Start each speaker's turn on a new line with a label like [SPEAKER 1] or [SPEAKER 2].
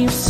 [SPEAKER 1] keeps